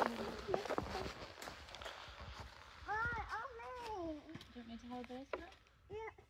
Hi, Ollie. Do you want me to hold this now? Yeah.